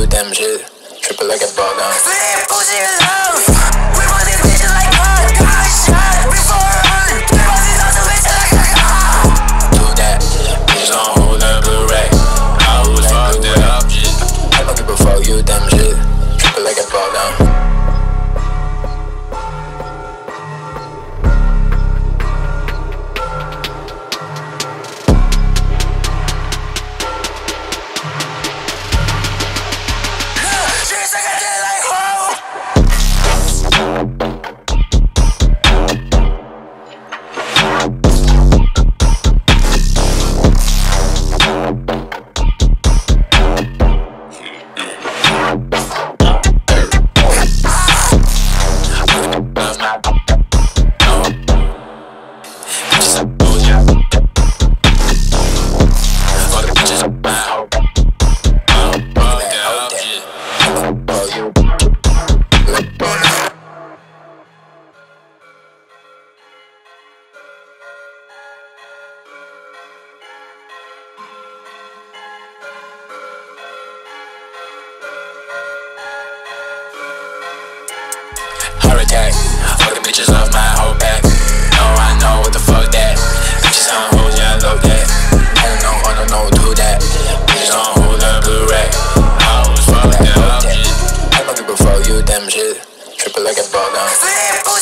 you damn shit. Triple like a ball down. people like a burner.